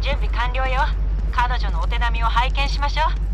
準備完了よ。彼女のお手並みを拝見しましょう。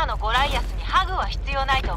今のゴライアスにハグは必要ないと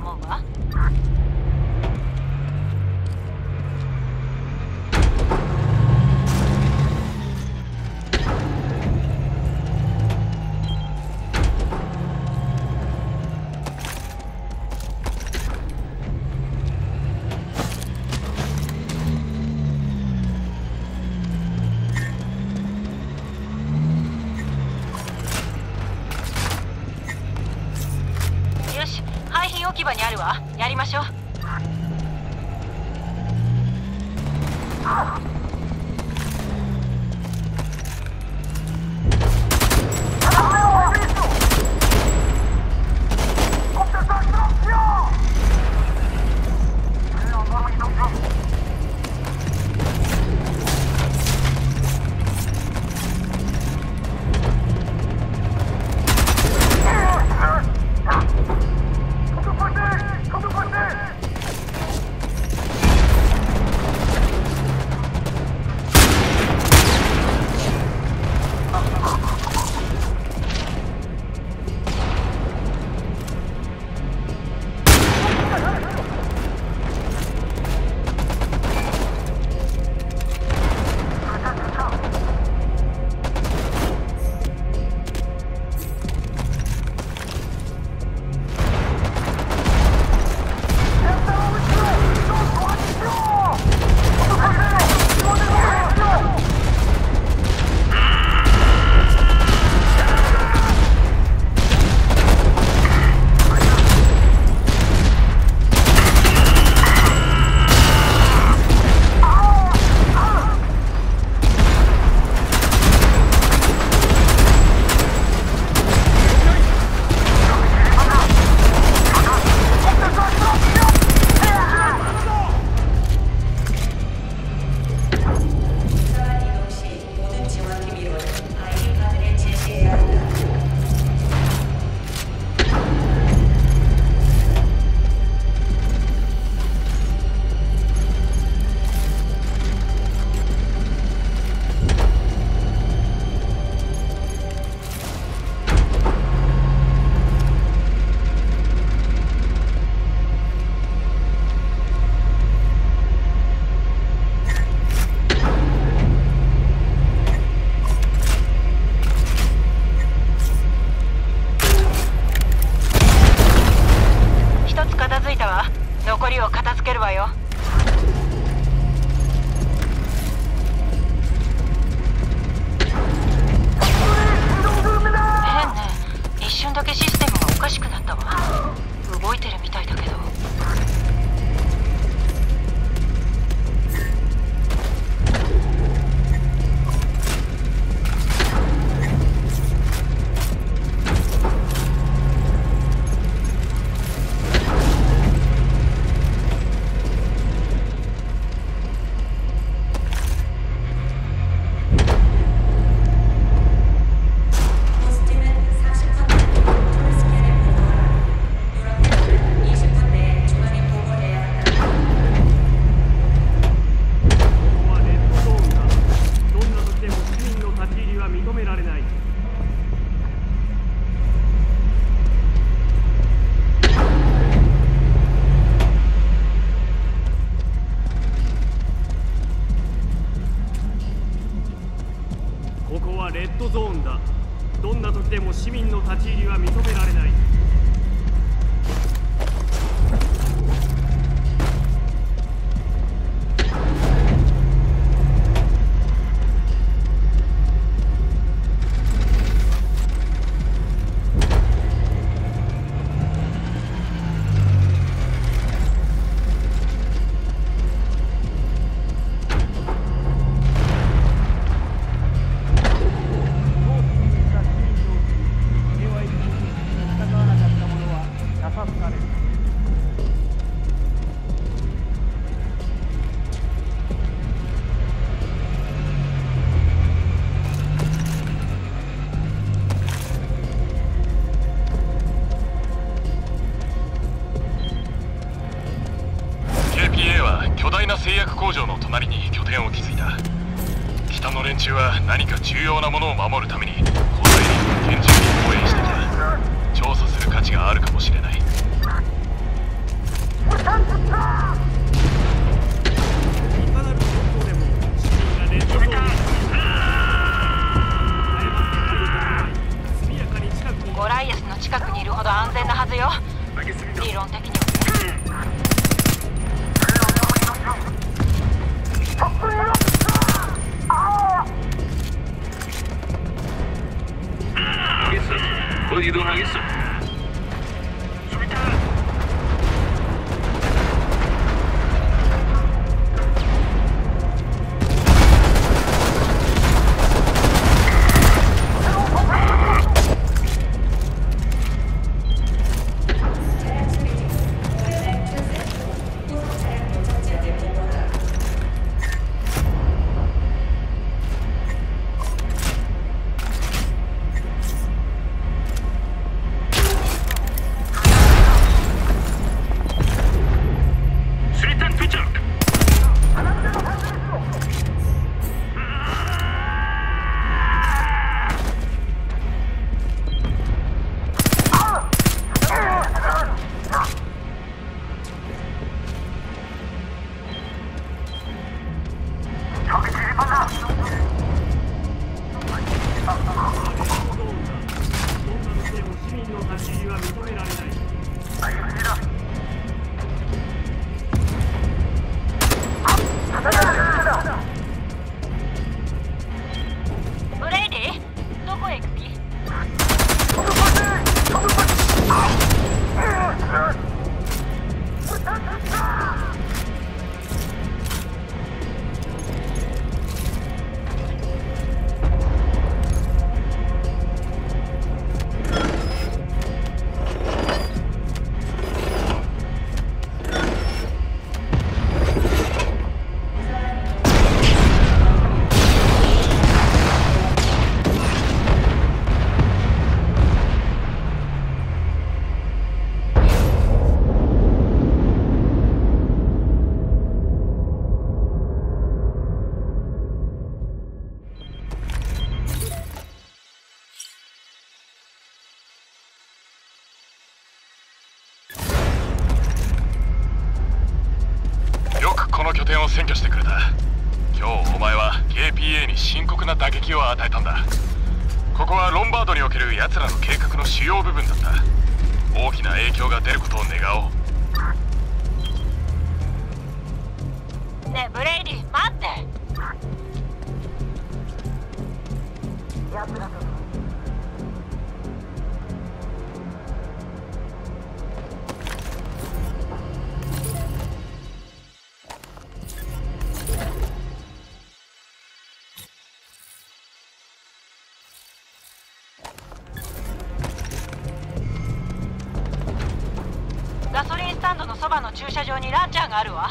ガソリンスタンドのそばの駐車場にランチャーがあるわ。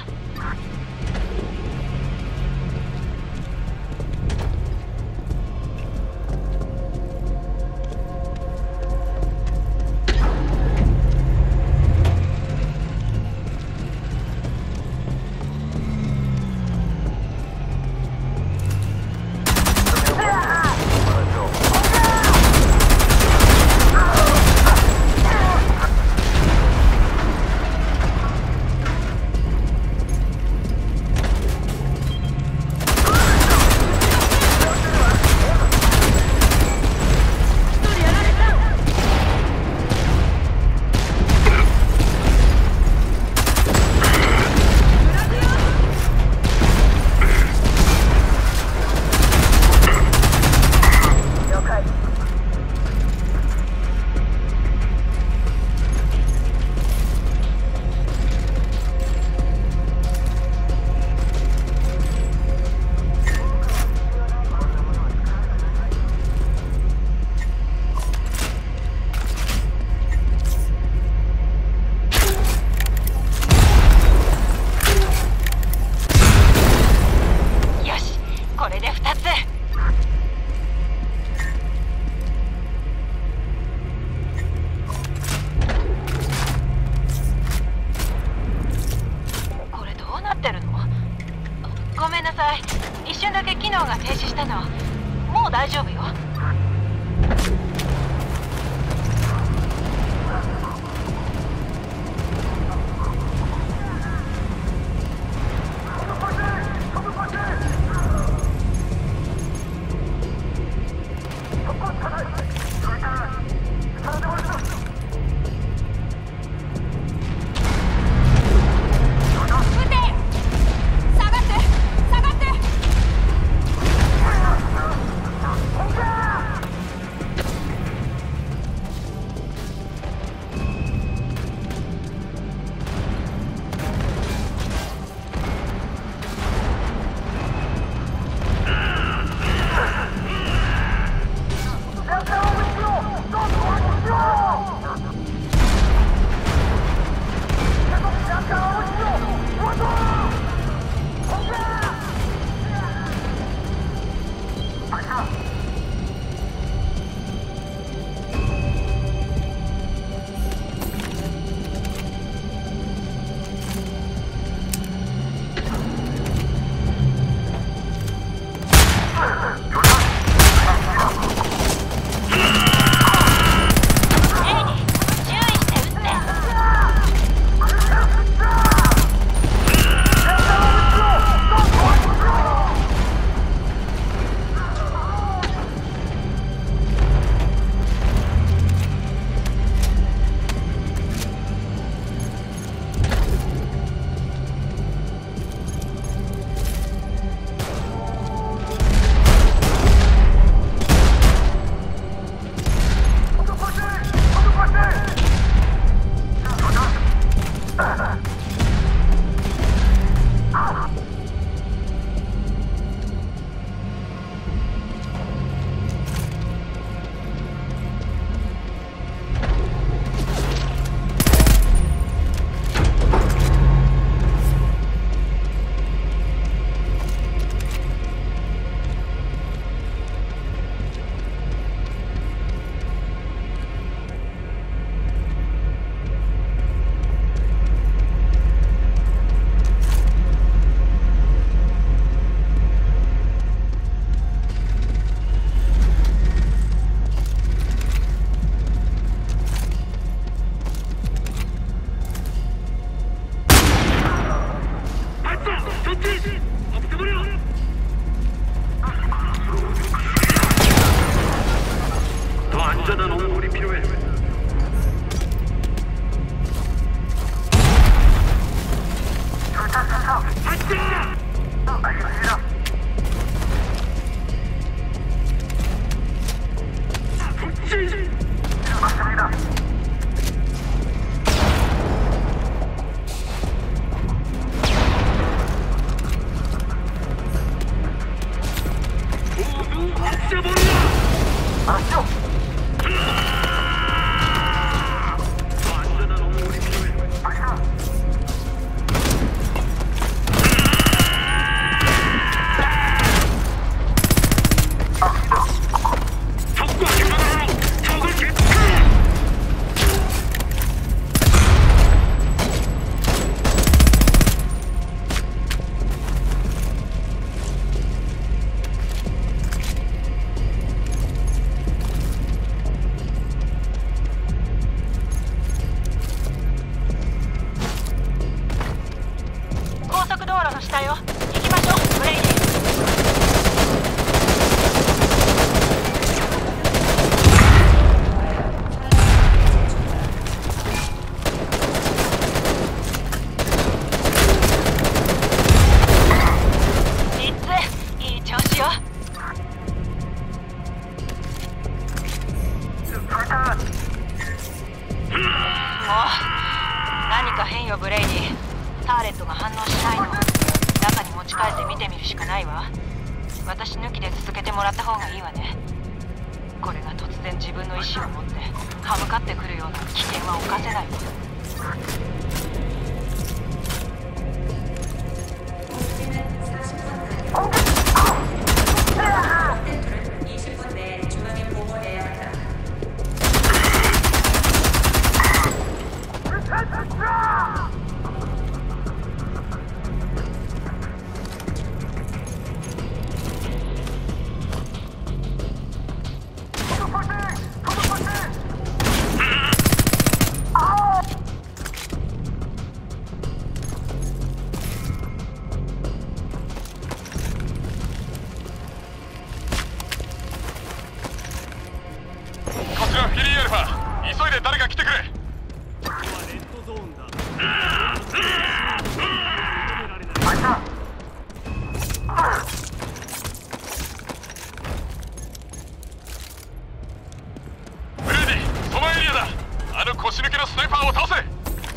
のスナイパーを倒せ!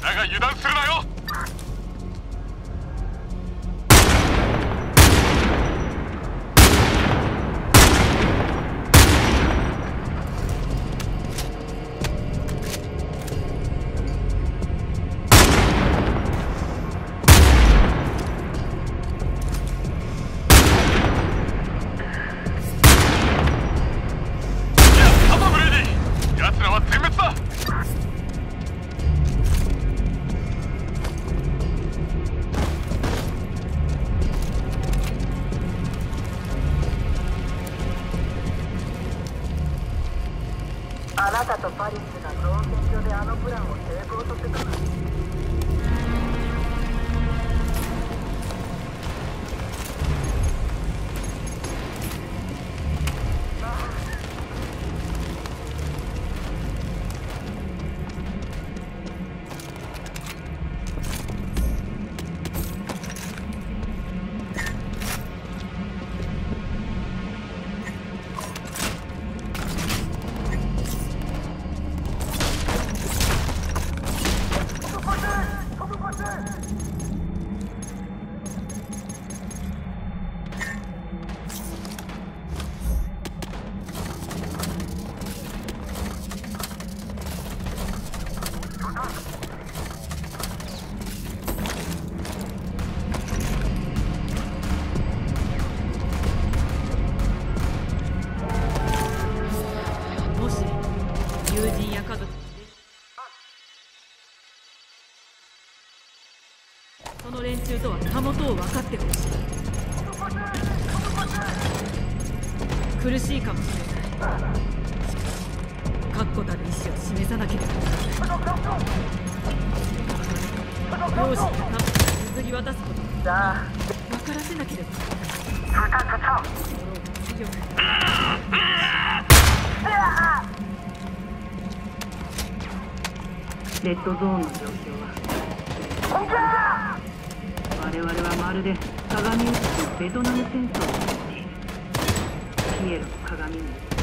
だが油断するなよ!人や家族その連中とはたもとを分かっ。てほしい苦しいかもしれない確固たる意志を示さなければならない容姿やカップを譲り渡すことさあ分からせなければならない心を強くレッドゾーンの状況は。我々はまるで鏡映しのベトナム戦争をやっている。ピエロの鏡に。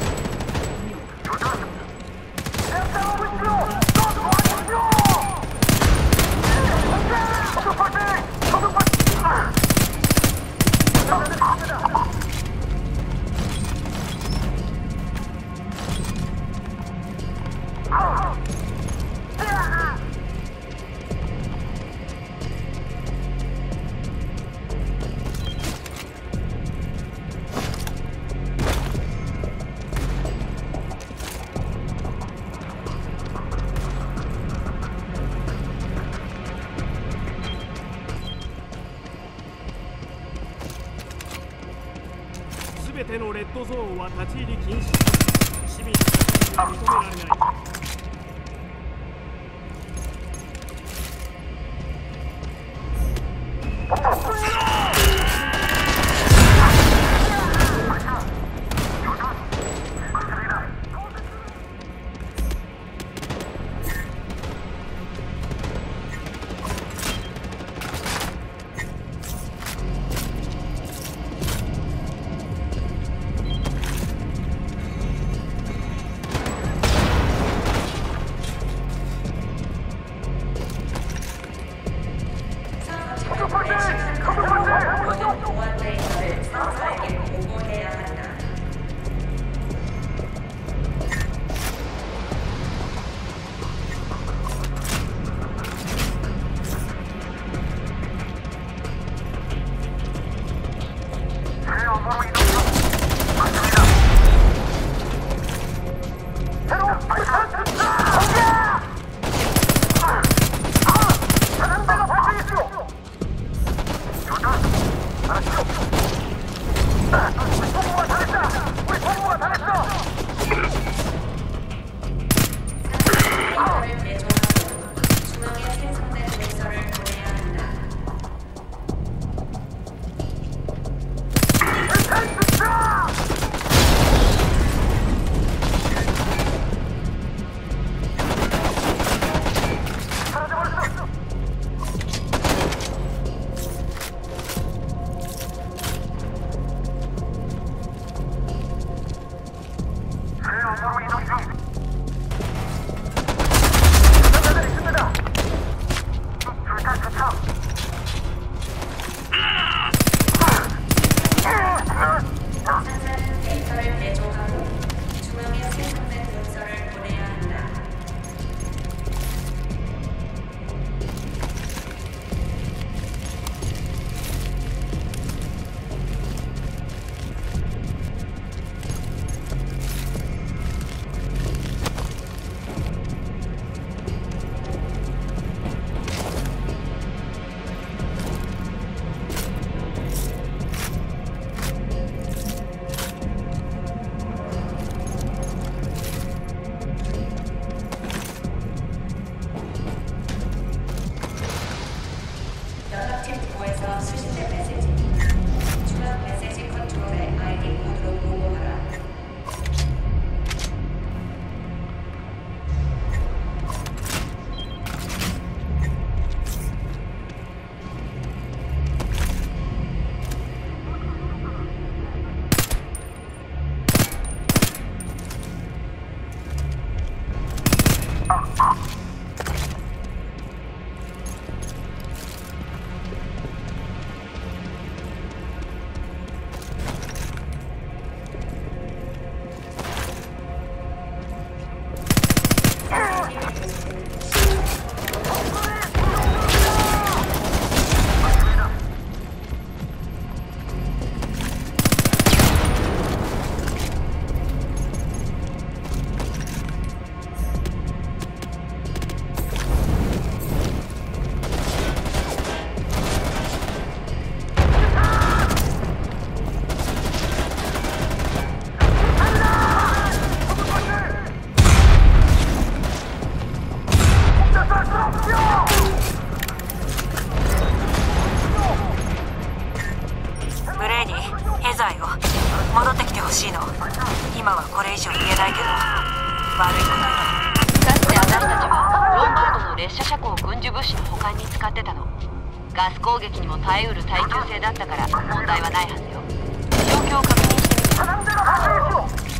言えないけど。悪いことかつて私たちはロンバードの列車車庫を軍需物資の保管に使ってたの。ガス攻撃にも耐えうる耐久性だったから問題はないはずよ。状況を確認してみて。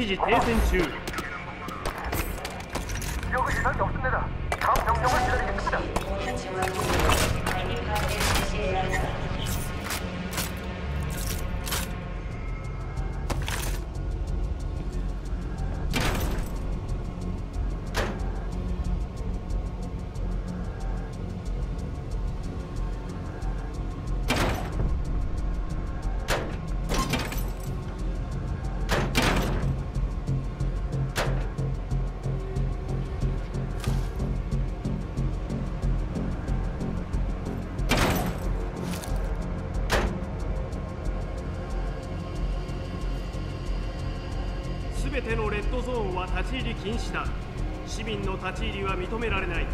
一時停戦中。立ち入り禁止だ。市民の立ち入りは認められない。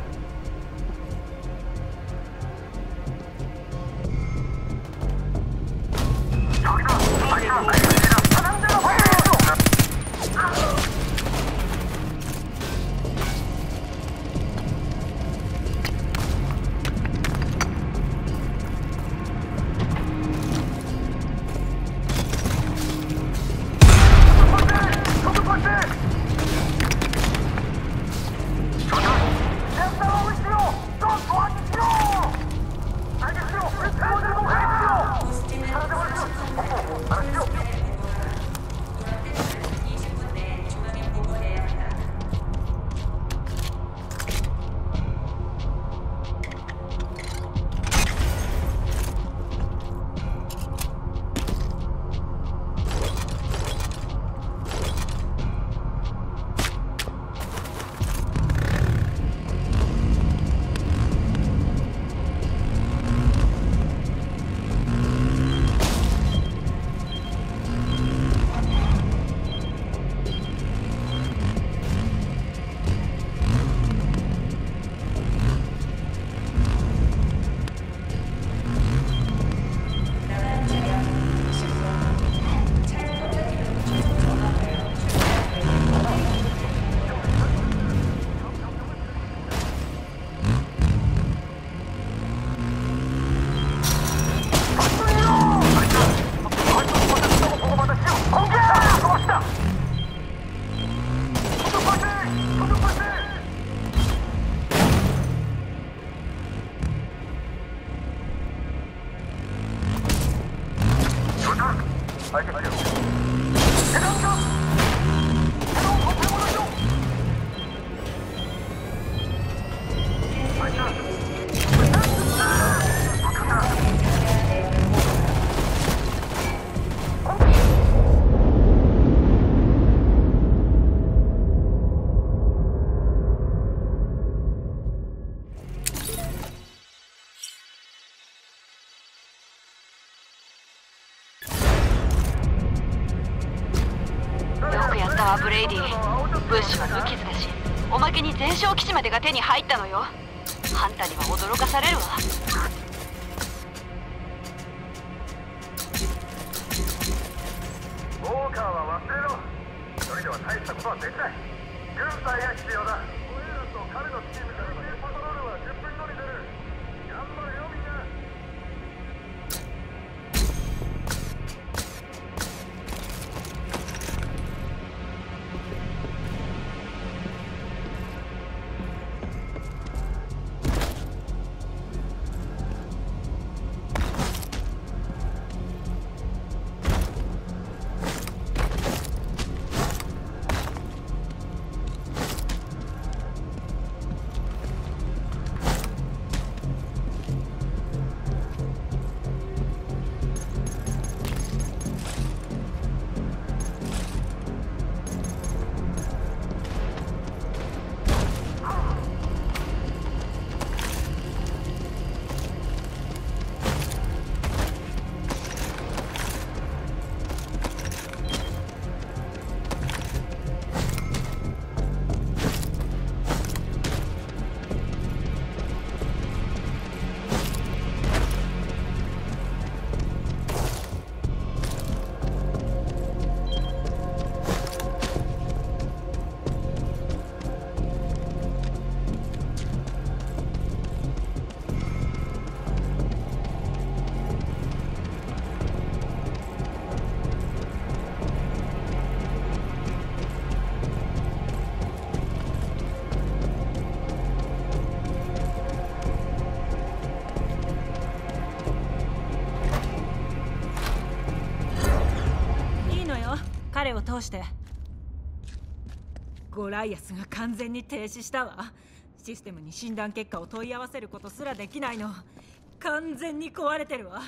彼を通して。ゴライアスが完全に停止したわ。システムに診断結果を問い合わせることすらできないの。完全に壊れてるわ。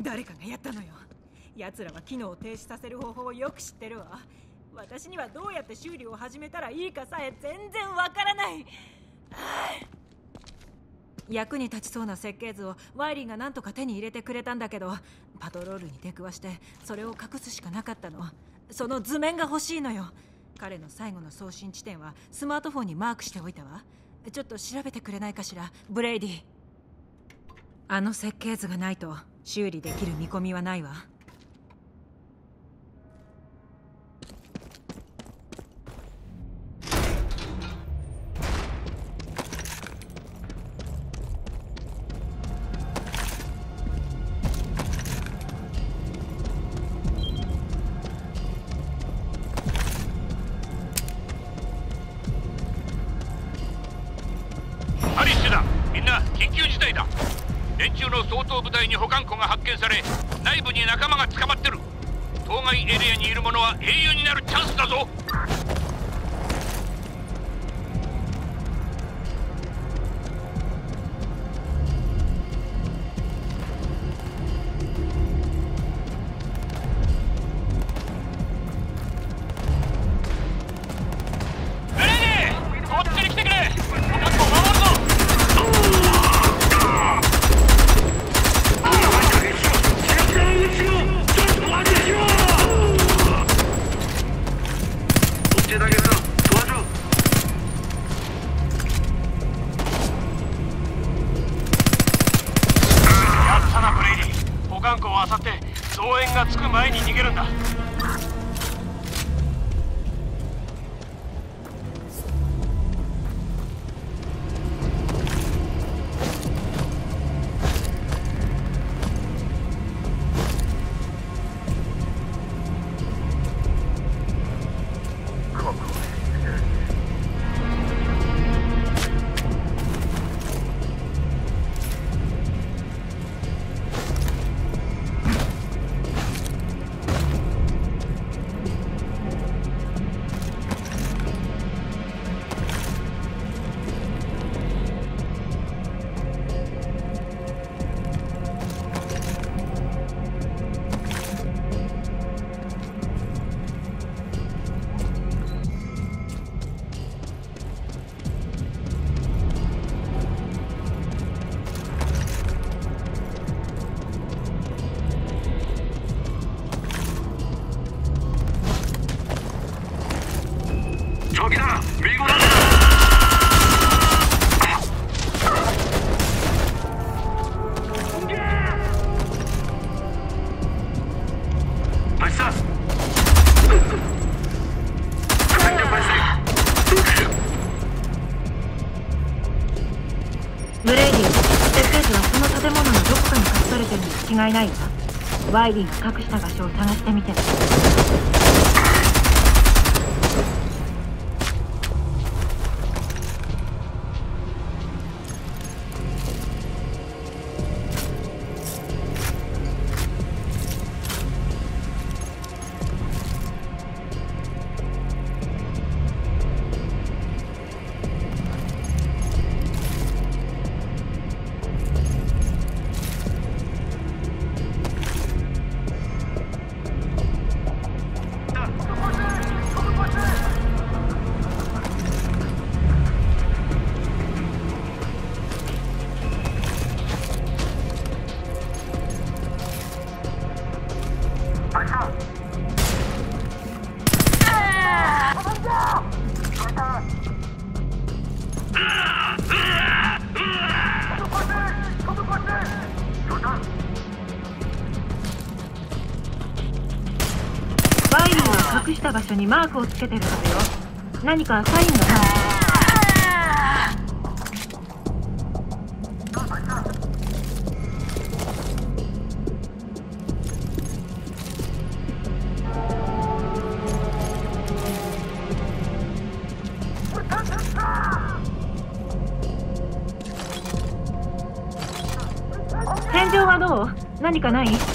誰かがやったのよ。奴らは機能を停止させる方法をよく知ってるわ。私にはどうやって修理を始めたらいいかさえ全然わからない。役に立ちそうな設計図をワイリーが何とか手に入れてくれたんだけどパトロールに出くわしてそれを隠すしかなかったの。その図面が欲しいのよ。彼の最後の送信地点はスマートフォンにマークしておいたわ。ちょっと調べてくれないかしらブレイディ。あの設計図がないと修理できる見込みはないわ。いないワイリーが隠した場所を探してみてね。マークをつけてるはずよ。何かサインが。ない何かない？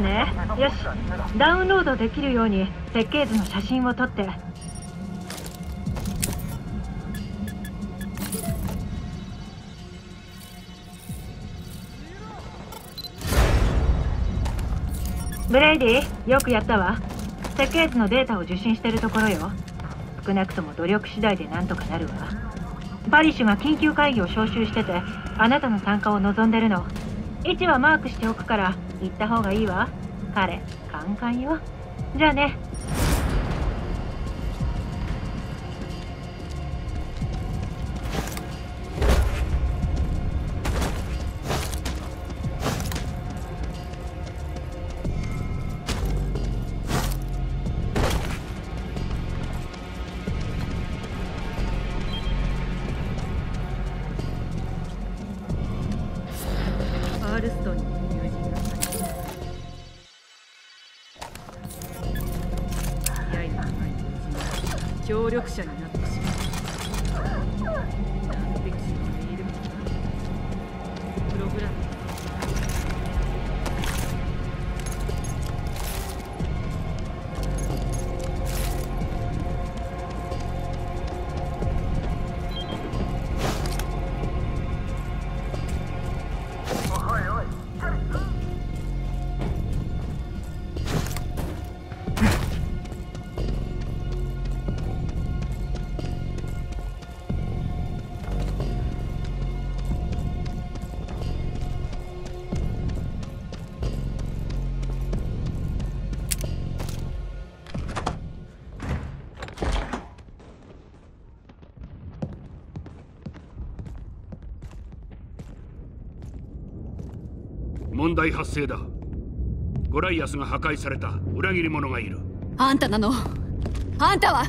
ね。よし。ダウンロードできるように設計図の写真を撮って。ブレイディよくやったわ。設計図のデータを受信してるところよ。少なくとも努力次第でなんとかなるわ。パリッシュが緊急会議を招集しててあなたの参加を望んでるの。位置はマークしておくから行った方がいいわ。彼カンカンよ。じゃあね。問題発生だ。ゴライアスが破壊された。裏切り者がいる。あんたなの。あんたは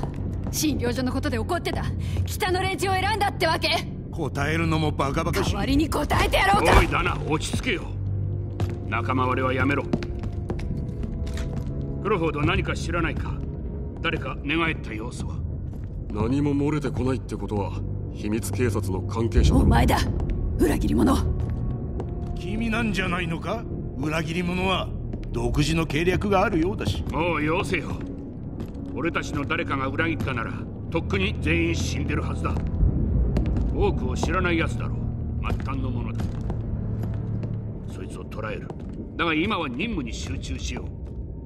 診療所のことで怒ってた。北の連中を選んだってわけ。答えるのもバカバカしい。代わりに答えてやろうか。おいだな落ち着けよ。仲間割れはやめろ。クロフォード何か知らないか。誰か寝返った様子は。何も漏れてこないってことは秘密警察の関係者お前だ。裏切り者君なんじゃないのか？裏切り者は独自の計略があるようだし。もうよせよ。俺たちの誰かが裏切ったならとっくに全員死んでるはずだ。多くを知らない奴だろう。末端のものだ。そいつを捕らえる。だが今は任務に集中しよ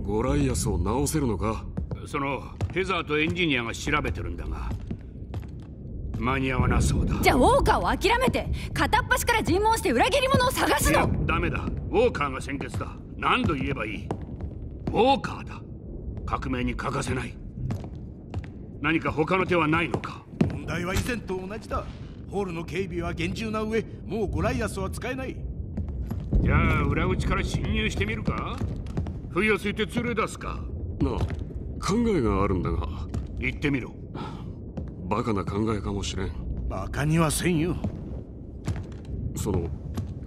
ゴライアスを直せるのか？うそのヘザーとエンジニアが調べてるんだが間に合わなそうだ。じゃあウォーカーを諦めて片っ端から尋問して裏切り者を探すの。ダメだ。ウォーカーが先決だ。何度言えばいい？ウォーカーだ。革命に欠かせない。何か他の手はないのか？問題は以前と同じだ。ホールの警備は厳重な上もうゴライアスは使えない。じゃあ裏口から侵入してみるか？不意をついて連れ出すか？なあ考えがあるんだが。言ってみろバカな考えかもしれん。バカにはせんよ。その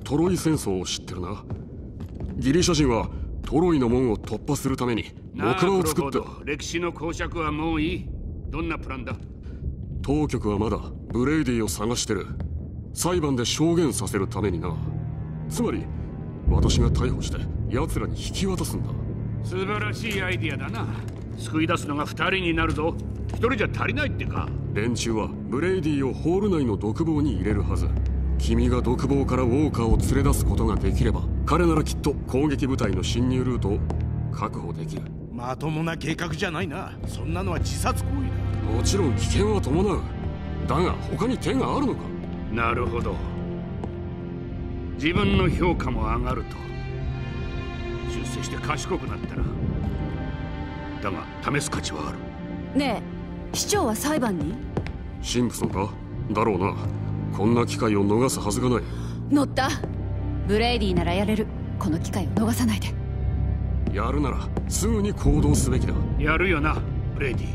トロイ戦争を知ってるな。ギリシャ人はトロイの門を突破するために木馬を作ってクロフォード歴史の講釈はもういい。どんなプランだ？当局はまだブレイディを探してる。裁判で証言させるためにな。つまり私が逮捕して奴らに引き渡すんだ。素晴らしいアイディアだな。救い出すのが二人になるぞ。一人じゃ足りないってか連中はブレイディをホール内の独房に入れるはず。君が独房からウォーカーを連れ出すことができれば彼ならきっと攻撃部隊の侵入ルートを確保できる。まともな計画じゃないな。そんなのは自殺行為だ。もちろん危険は伴う。だが他に手があるのか。なるほど。自分の評価も上がると。出世して賢くなったなだが試す価値はある。ねえ市長は裁判に？シンプソンか？だろうな。こんな機会を逃すはずがない。乗った。ブレイディならやれる。この機会を逃さないで。やるならすぐに行動すべきだ。やるよなブレイディ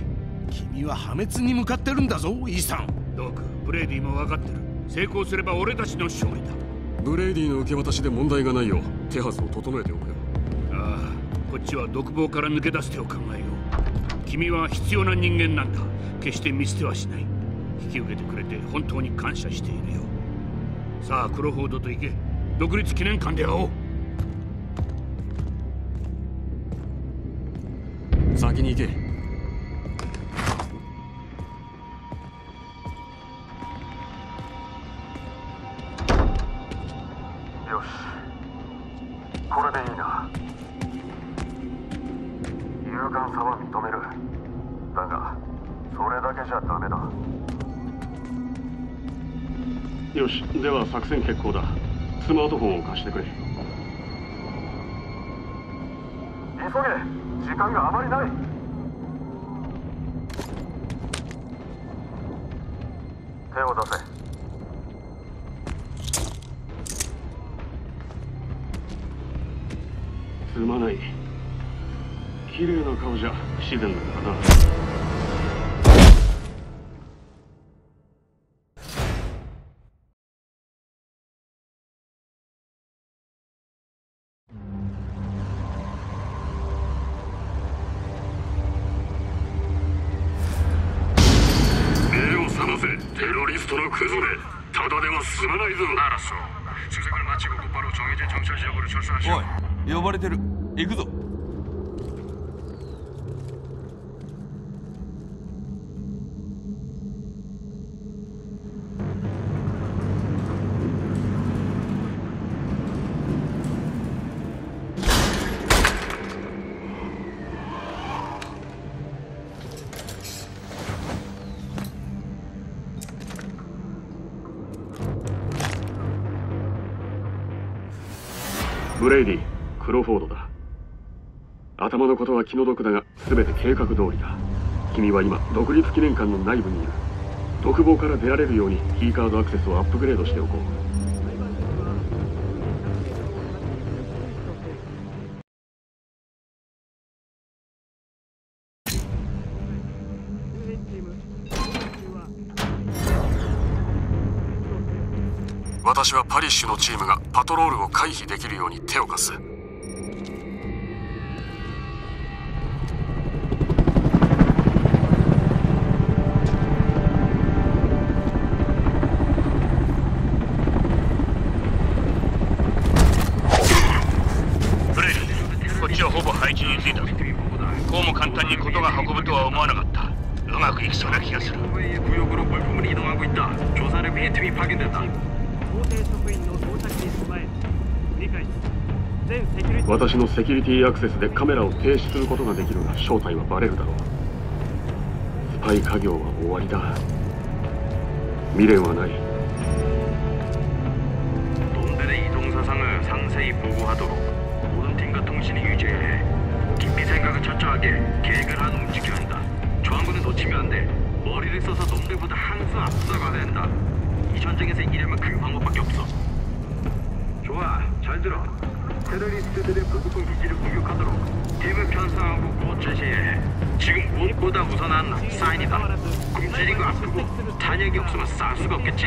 君は破滅に向かってるんだぞイーサンドークブレイディも分かってる。成功すれば俺たちの勝利だ。ブレイディの受け渡しで問題がないよう手はずを整えておくよああこっちは独房から抜け出す手を考えよう君は必要な人間なんだ。決して見捨てはしない。引き受けてくれて本当に感謝しているよ。さあクロフォードと行け。独立記念館で会おう。先に行け。では作戦決行だ。スマートフォンを貸してくれ。急げ。時間があまりない。手を出せ。すまない。綺麗な顔じゃ不自然だからなおい呼ばれてる。行くぞ。気の毒だが全て計画通りだ。君は今独立記念館の内部にいる。独房から出られるようにキーカードアクセスをアップグレードしておこう。私はパリッシュのチームがパトロールを回避できるように手を貸す。私のセキュリティアクセスでカメラを停止することができるが正体はバレるだろう。スパイ家業は終わりだ。未練はない。 탄약이 없으면 싸울 수가 없겠지.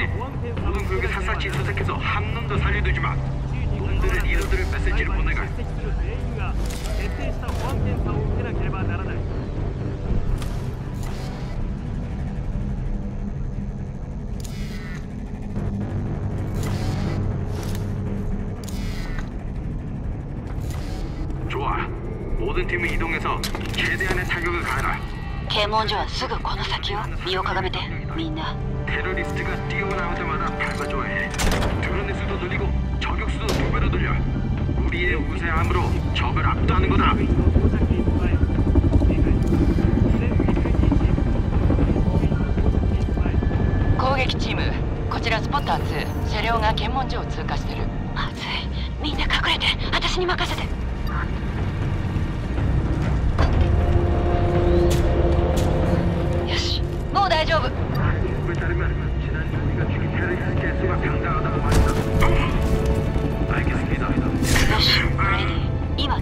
모든 구역에 샅샅이 수색해서 한 놈도 살려두지 마. 놈들의 리더들을 메시지를 보내가. 全員が徹底した保安検査を受けなければならない 좋아. 모든 팀은 이동해서 최대한의 타격을 가해라. 検問所はすぐこの先よ身をかがめてみんな 테러리스트가 뛰어나올 때마다 밟아줘야 해. 드론의 수도 늘리고 저격 수도 두 배로 늘려. 우리의 우세함으로 적을 압도하는 거다. 攻撃チームこちらスポッター2車両が検問所を通過してるまずいみんな隠れて私に任せて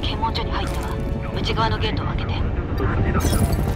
検問所に入ったわ。内側のゲートを開けて。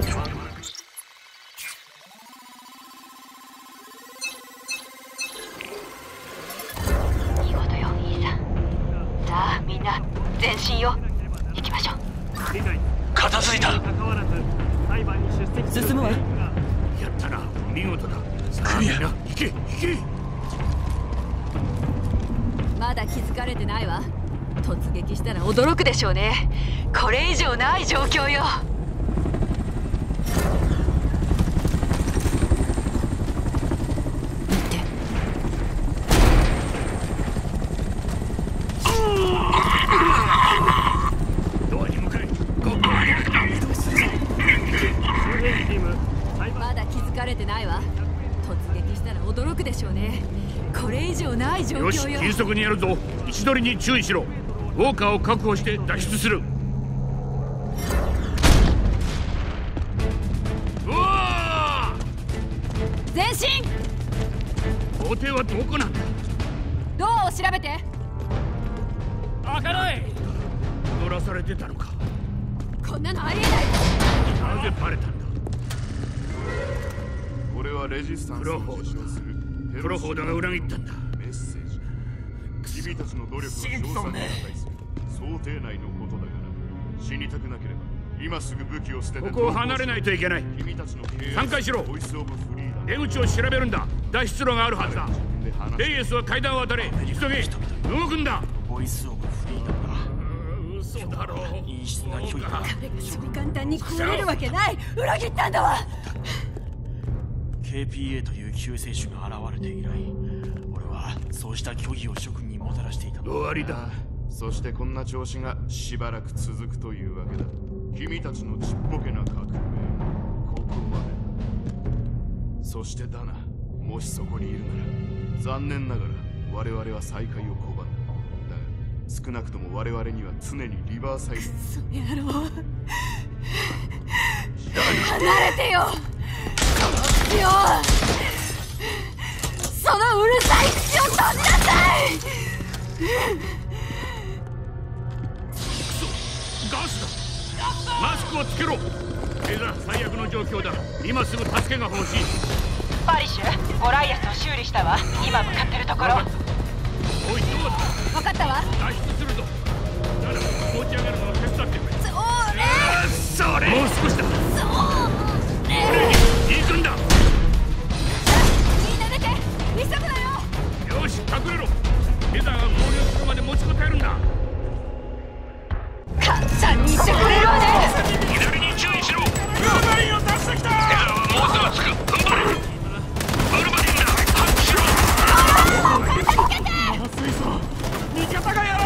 位置取りに注意しろ。ウォーカーを確保して脱出する。の努力をシンプソンね対する想定内のことだから死にたくなければ今すぐ武器を捨ててここを離れないといけない。君たちの3回しろ。出口を調べるんだ。脱出路があるはずだ。レイエスは階段を渡れ。急げ。動くんだ。ボイスオブフリーダムか嘘だ。ろ陰湿な距離か彼がそう簡単に食えるわけない。裏切ったんだわ。KPA という救世主が現れて以来俺はそうした虚偽を諸君にもたらしていた。終わりだ。そしてこんな調子がしばらく続くというわけだ。君たちのちっぽけな革命。ここまでそしてだな。もしそこにいるなら。残念ながら我々は再会を拒んだ。だが少なくとも我々には常にリバーサイド。その野郎。離れてよ。よそのうるさい口を閉じなさいガスだ。マスクをつけろ。レザ最悪の状況だ。今すぐ助けが欲しい。パリッシュゴライアスを修理したわ。今向かってるところ。おいどうだ？分かったわ脱出するぞ。なら持ち上げるのを手伝ってくれ。それ。それ。もう少しだ。それ。行くんだ。みんな出て。急ぐなよ。よし隠れろレザーが合流するまで持ちこたえるんだ簡単に言ってくれるわね左に注意しろブルマリンを出してきたレザーはもうすぐ着く踏ん張れブルマリンだしろまずいぞ味方がやら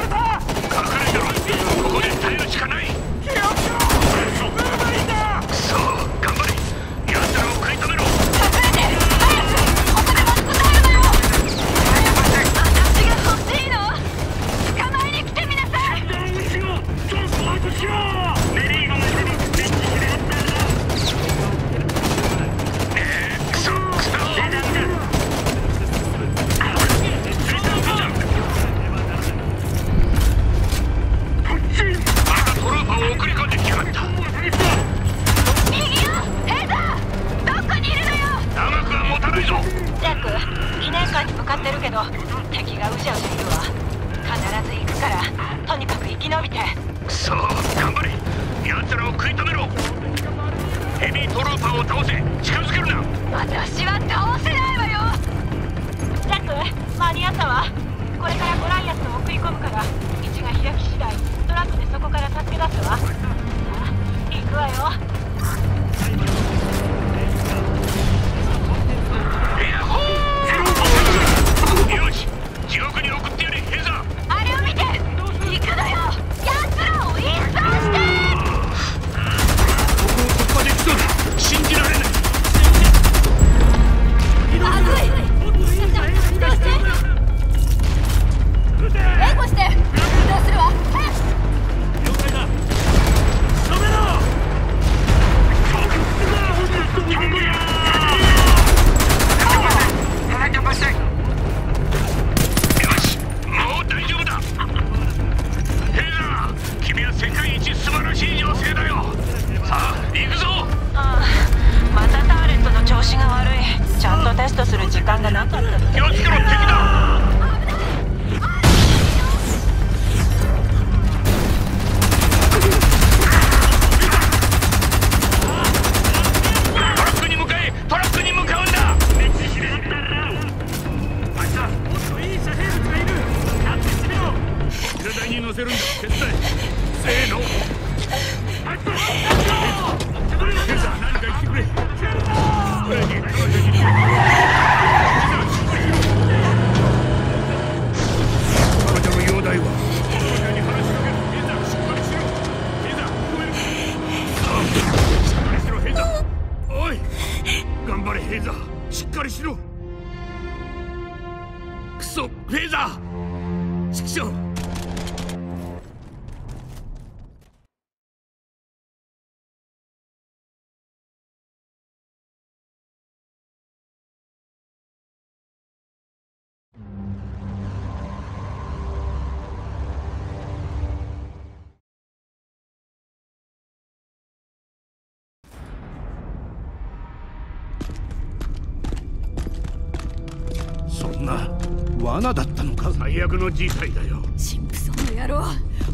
罠だったのか？最悪の事態だよ。神父その野郎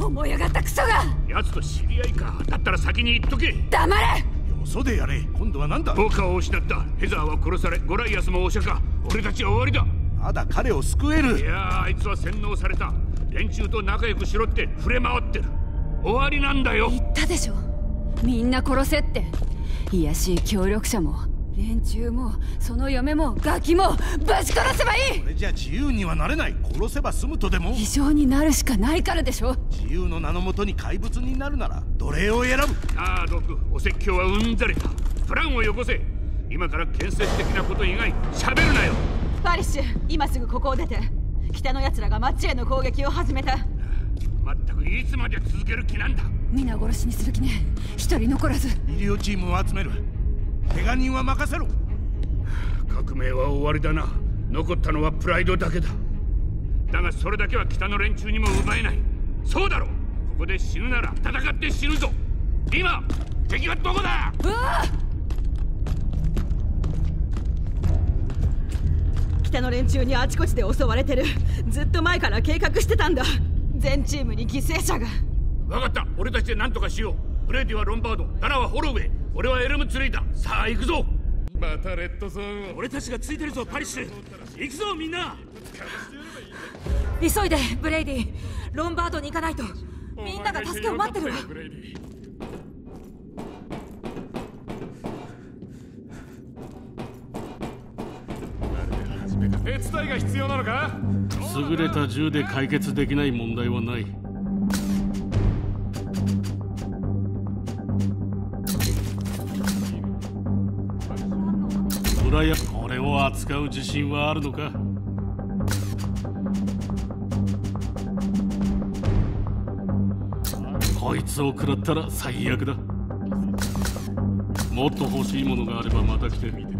思い上がったクソが！奴と知り合いか？だったら先に言っとけ。黙れ！よそでやれ。今度は何だ？ウォーカーを失った。ヘザーは殺されゴライアスもお釈迦。俺たちは終わりだ。まだ彼を救える。いやーあいつは洗脳された。連中と仲良くしろって触れ回ってる。終わりなんだよ。言ったでしょ。みんな殺せって。卑しい協力者も連中もその嫁もガキもぶち殺せばいい！これじゃ自由にはなれない。殺せば済むとでも。異常になるしかないからでしょ。自由の名のもとに怪物になるなら奴隷を選ぶ。ああドクお説教はうんざりだ。プランをよこせ。今から建設的なこと以外喋るなよ。パリッシュ今すぐここを出て。北の奴らが町への攻撃を始めた。まったくいつまで続ける気なんだ。皆殺しにする気ね。一人残らず。医療チームを集める怪我人は任せろ。革命は終わりだな。残ったのはプライドだけだ。だがそれだけは北の連中にも奪えない。そうだろここで死ぬなら戦って死ぬぞ。今敵はどこだ?うわ。北の連中にあちこちで襲われてる。ずっと前から計画してたんだ。全チームに犠牲者が。分かった。俺たちで何とかしよう。ブレイディはロンバード。ダナはホロウェイ俺はエルムツレイだ。さあ行くぞ。またレッドゾーン俺たちがついてるぞパリッシュ行くぞみんな。急いでブレイディ。ロンバードに行かないと。みんなが助けを待ってるわ。ブレイディ手伝いが必要なのか？優れた銃で解決できない問題はない村やこれを扱う自信はあるのか？こいつを食らったら最悪だ。もっと欲しいものがあればまた来てみて。